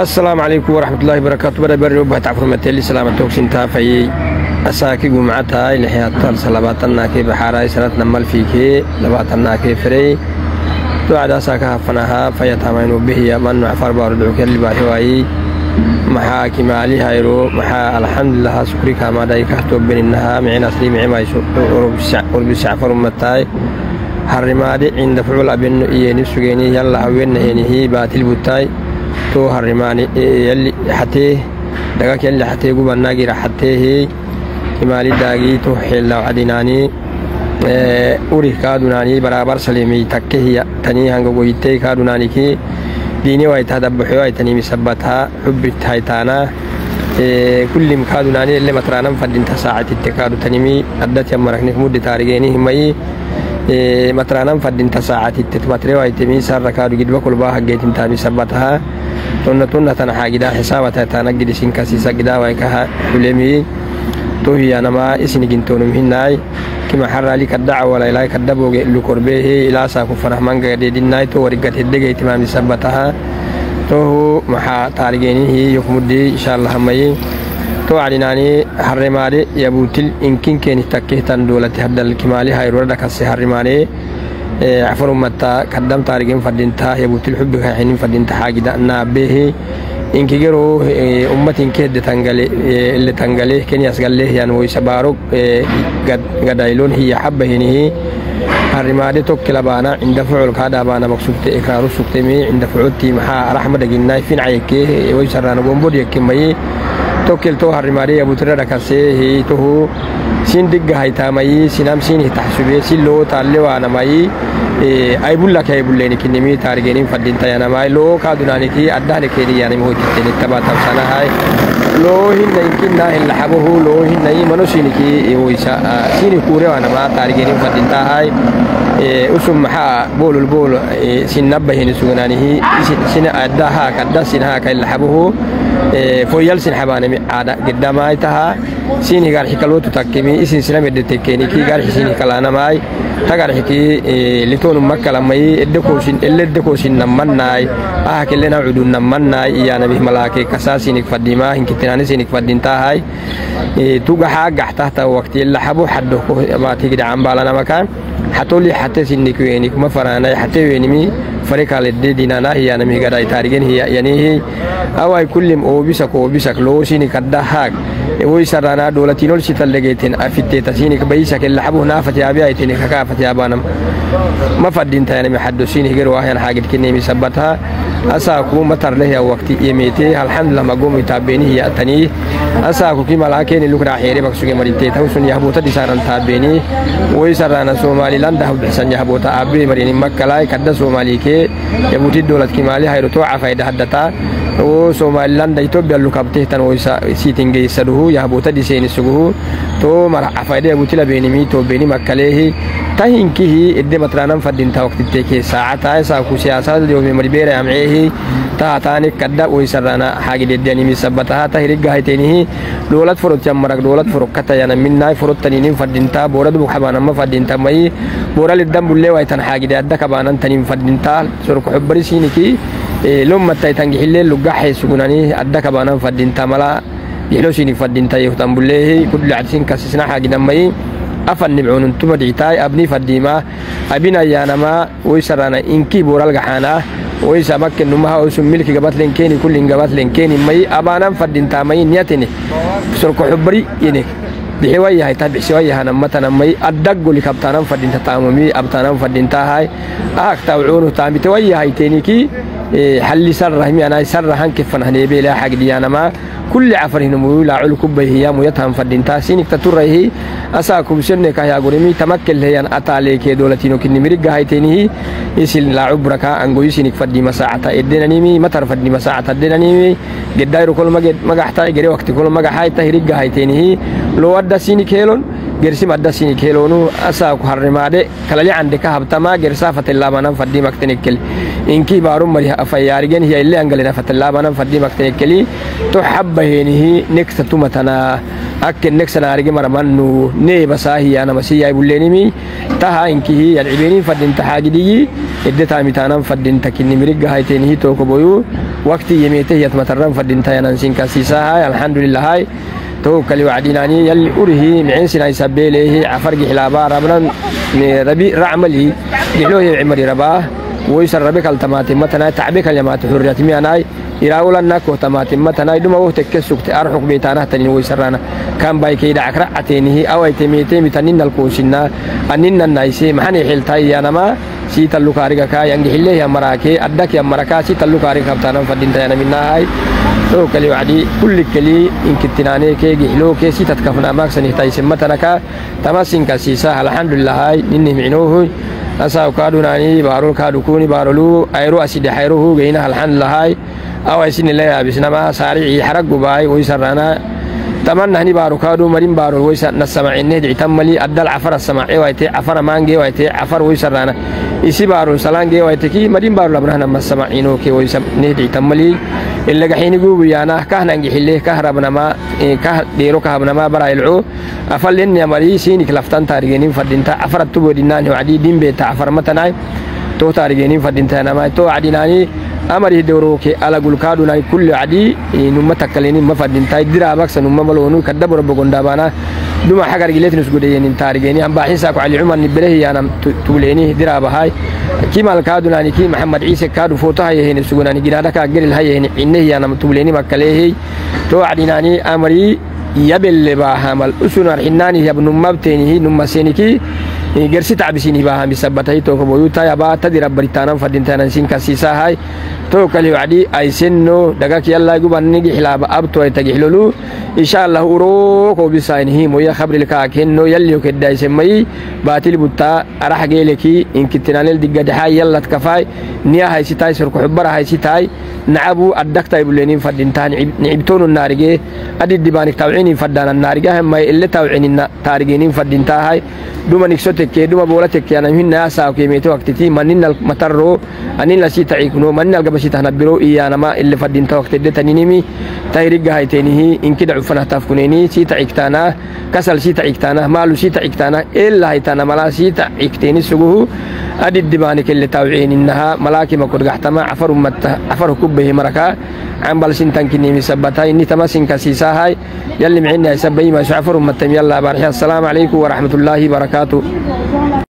asalaamu calaykum waraxmatullaahi barakaatu bara bari ubahat cafurmateli salaama toogsintaa fayey asaakigu macatahay lixyaatalsa labaatannaakee baxaaraay sanadna malfiikee labaatannaakee ferey ducadaasaa ka hafanahaa fayatamaynuu bihiya manu waayey maxaa kimaalihayro maxaa alxamdulilahaa sukri kaamaadhay kahtoobeninahaa micinasri micimayso urbisacfarumataay harrimaadhi cinda fucul abenno iyeeni sugeeni yalla buttaay to harrimaani yalli hatee dagak yalli hatee gubannagira hateehee kimaalidaagii to xeellawcadinaanii uri kaadunaanii baraabar salemii takkehiya tanii hanga goyitee kaadunaaniki diini wayta dabbaxyo aytanii misabbataa xubbit haytaanaa kullim kaadunaanii elle matraanan fadinta saacatitte kaadu tanimi addati ammaraknik muddi taarigeeni إيه، مترانا فدنت ساعات تتمتري ويتمي سر كادو جدوا كل باه جيت انت بسبتها تون تون تنحا جدا حسابتها تنجد سين كسيسا جدا ويكها. كلمي تو هي أنا ما اسني جنتون هناي كما حر لك الدعوة ولا إلهي كدبو لكربيه إلا ساكو فرحمان قد ديناي تو ورقت الدقى تمام بسبتها تو محا تارجيني هي يقمدي إن شاء الله همي. Cadhinaanii harremaadhe yabuutil inkinkeeni takkehtan duulati haddal kimaali hayrura dhakasse harrimaadhee cafarummatta kaddam taarigen yabuutil xubbiga fadinta xaagida naabbeehe inkigeroo ummatin kedde tangale gadayloon hiya habba hinihi harrimaade cinda fucul kaadhaa baana maksugte ekraaru sugtemi cinda fuculti maxaa raxma dhaginnaay fincayekke woysarraana tokkeltoo harrimaadhee yabuutirra dhakasee hiituhu siin digga haytaamayii sinam siin hitaxsubee siin loo taallee waanamayii aybulla kee aybulleni kinnimii taargeeniin faddiin tayanamaay loo kaadunaanikii addaani keeni yaanimi hojjetteeni tabaatam sanahay loo hinna inkinnaa hin laxabahu loo hinna manu siinikii woysa siini kuure waanamaa taargeeniin faddiin taahay usum maxaa boolul bool sinnabbahini suganaanihi sina addahaa kadda sinhaa sin xabaanami caada giddamaay taha. Sin higarxi kalootu takkimi isin sina meddetekkeeni garxi sin hikalaanamaay tagarxiki litoonum makkalamayi eddekoosin elle eddekoosin nammannaay. Aha kellena cudun nammannaay iyaanamih malaake kasaa sinik faddimaa hinkitinaani sinik إيه، توجا حاجة تحت وقت اللي حبوا حد ما تيجي عم بالنا مكان حتولي حتى سنك وينك ما فرانا حتى وينمي يعني، يعني فريق على الدينا نا هي يعني أنا ميجا داي تارجين هي يعني هي أو كل أو بيسك أو بيسك لو سيني كده حاج. وي سرانا دولتين ولا شيء تلقيتين أفتي تسينك بيسك اللي حبوا نافت يا بيعتين ككافت يا بانم ما فدين تاني محدثين غير واحد حاجة كني مثبتها asaaku matarlehya wakti yemeete alxamdulilah magomu taabeenihi ya'tanii asaaku ki malaakeeni lukraa xeere baksuge marintee tawsun yahbuuta dhisaanan taabeeni woysarana soomaalilanda hubbisan yahbuuta aabbee marini makkalaay kadda soomaalikee yabuuti dolat kimaali hayroto cafayda haddataa oo soomaalilanda itoophiya lukabtehtan woysa siitin geyssaduhu yahbuuta dhiseeni suguhu to mara cafayda yabuuti labeenimi toobeeni makkaleehi tahinkihi edde matraanan fadinta waqtitte kee saacata saaku siyaasada yoome maribeera amceehi tahataanik kadda woysarana haagideddeanimi sabbataha tahirigga hayteenihi dhoolad forotyan marag dhoolad forokkatayana minnaay forottaninin fadinta boorad bukxabaanamma fadinta mayi booraliddan bullee waytan haagide adda kabaanantanin fadinta sorko xobbari siiniki lommattaytan gixillee luggaxee sugunanii adda kabaanan fadinta mala gixilo sinik fadinta yehutan bulleehi kudlacdsin kasisna haagidanmayi afan nibcoonun tuma dhicitaay abni fadiimaa abin ayyaanamaa woysarana inkii booral gaxaanaa woysa makkenumaha osun milki gabatlen keeni kullin gabatlen keeni mayi abaanan fadintaa mayi niyatene sorko xobbari yenek bixi wayahay إيه، حلي سره يعني سره هنكف هنيبي لا حق دي أنا ما. كل عفر هنا ميولا علو كبه هي ميتهم فدين تاسينك تتره هي أساكم سنك يا قرمي تمكن هي أن أتالي كي دولتينو كني مرقا هاي تيني يسل لا عبرك أنجو يسينك فدي مساعة إدينا نيمي متر فدي مساعة إدينا نيمي. قد دايرو كل ما قد وقت كل ما قحاي هاي تيني لو أدى سينك هيلون gersi madasini kelonu asa ku harrimaade kala jacande ka habtama gersa fatillamanan faddi maktenikkel inki barum mari afayyarigen hiya ille angalina fatillamanan faddi maktenekkeli to habba henihi neksa tumatana akken neksa naarige maramannu nee basaa hiyana masiyai bulleenimi taha inkihi yadcibeeni fadinta xaagidiyi iddetaamitanan fadinta kinnimirigga hayteenihi tookoboyu wakti yemeete hiyatmataran fadinta yanan sinkasiisahai alxamdulilahai توكل وعديناني يلي أرهي معين سناي سبيله عفر حلابا ربنا ربي رعملي قلوه عمري رباه ويسر ربك التماتي متنا تعبك اليمات حرية مياناي يراولا ناكو تماتي متنا يدوما وقت كسوكت أرحق بيتانا تنين ويسرانا كان باي كيدا عكرا عتينه أو ايتميتي متنين الكوشنا أنين النايسي محاني حلتاي يانما si tallu kaariga kaa yangi hille ya marake addak ya maraka si tallu kaariga kaptanan fadinta yana minna hay to kali wadi kulli kali inkittinane ke gihlo ke si tatkafna maksani tay simmatana ka tamasin ka sisa alhamdulillah hay ninni mi'nuhu asa kadu nani barul kadu kuni barulu ayru aside hayruhu geina alhamdulillah hay aw asin la ya tamanahni baarukaadhu marin baarol weysa na samacinne dictan mali addal cafara samace wayte cafara maangee wayte cafar weysaraana isi baarol salaangee wayte kii marin baarol abrahna ma samacino ke weysa ne dictan mali. Ilagaxini guubiyaana kahna angixile kahrabnamaa e, kah dheero kahabnamaa baraylco afalenne mali siinik laftan taarigenin fadhinta cafarat tubodhinaan hocadii dimbeeta cafarmatanay too taarigenin fadhintanamay too cadhinaanii amari dewroke alagulkaadunai kulli wacdi numma takkaleni ma fadintai dirabaksa numma malonu kadabora bogondabana duma ambaaxinsaa ku cali cumar niberehiyaanam tuuleni diraabahay kimal kaadunani ki maxamed ciise kaadu footohayaheni sugunani giraadhakaa geril hayaheni cinehiyaanam tuuleni makkaleehey to wacdinaani amari yabelle baahamal usunar nummaseniki gersi tacbisini baahami sabatahi toko boyutai aba tadira baritanan fadintanan sinkasiisahay to kali wacdi aisenno dagak yallai gubannigi xilaaba abto ay tagixlolu insha allah uro ko bisainihi moya khabril ka kenno yalliyo keddaisemai batil butta arax geeleki inkittinanel diggadexai yallat kafai. Niya haysitai sorko xubbara haysitai nacabu addaktai bulenin fadinta nicibtonu naarige. Adiddibanik tawcinin faddanan naarigahamai elle tawcinina taarigenin fadintahay تكي دوما بولا تكي أنا ناسا أوكي وقتتي منين المترو أنين لسي تعيكنو منين القبسي تهنبرو إيانا ما اللي فدين توقت دي تنينيمي تايرق هايتينيه إن كده عفنا تافكنيني سي تعيكتانا كسل سي تعيكتانا مالو سي تعيكتانا إلا هايتانا ملا سي تعيكتيني سقوه أدي الدبانك اللي تاوعين إنها ملاكي ما كنت قحتما عفر أمت عفر كبه مركا عن بالسين تنكني مسبتها إني تماسين كسيساها يلي معنا يسبي ما شعفر أمتهم يلا السلام عليكم ورحمة الله وبركاته calaykum waraxmatullaahi barakaatu